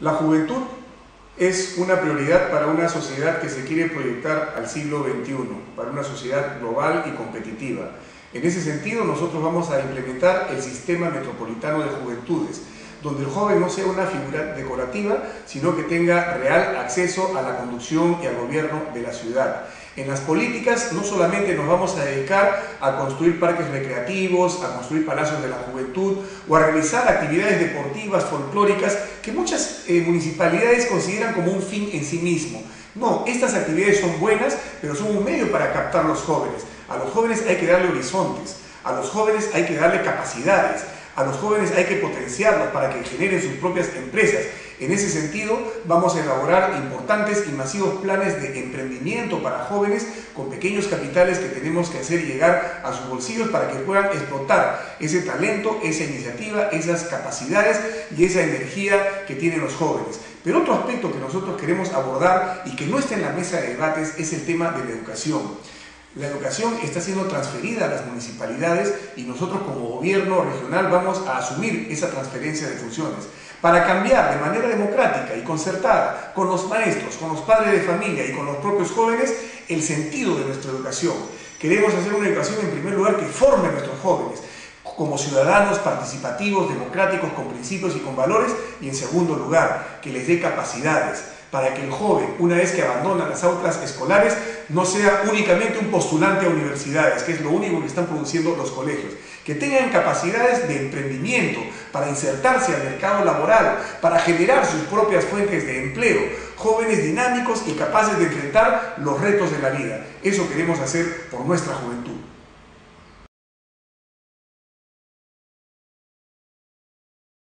La juventud es una prioridad para una sociedad que se quiere proyectar al siglo XXI, para una sociedad global y competitiva. En ese sentido, nosotros vamos a implementar el Sistema Metropolitano de Juventudes, donde el joven no sea una figura decorativa, sino que tenga real acceso a la conducción y al gobierno de la ciudad. En las políticas no solamente nos vamos a dedicar a construir parques recreativos, a construir palacios de la juventud o a realizar actividades deportivas, folclóricas, que muchas eh, municipalidades consideran como un fin en sí mismo. No, estas actividades son buenas, pero son un medio para captar a los jóvenes. A los jóvenes hay que darle horizontes, a los jóvenes hay que darle capacidades, a los jóvenes hay que potenciarlos para que generen sus propias empresas. En ese sentido, vamos a elaborar importantes y masivos planes de emprendimiento para jóvenes con pequeños capitales que tenemos que hacer llegar a sus bolsillos para que puedan explotar ese talento, esa iniciativa, esas capacidades y esa energía que tienen los jóvenes. Pero otro aspecto que nosotros queremos abordar y que no está en la mesa de debates es el tema de la educación. La educación está siendo transferida a las municipalidades y nosotros como gobierno regional vamos a asumir esa transferencia de funciones para cambiar de manera democrática y concertada con los maestros, con los padres de familia y con los propios jóvenes el sentido de nuestra educación. Queremos hacer una educación en primer lugar que forme a nuestros jóvenes como ciudadanos participativos, democráticos, con principios y con valores, y en segundo lugar, que les dé capacidades para que el joven, una vez que abandona las aulas escolares, no sea únicamente un postulante a universidades, que es lo único que están produciendo los colegios, que tengan capacidades de emprendimiento para insertarse al mercado laboral, para generar sus propias fuentes de empleo, jóvenes dinámicos y capaces de enfrentar los retos de la vida. Eso queremos hacer por nuestra juventud.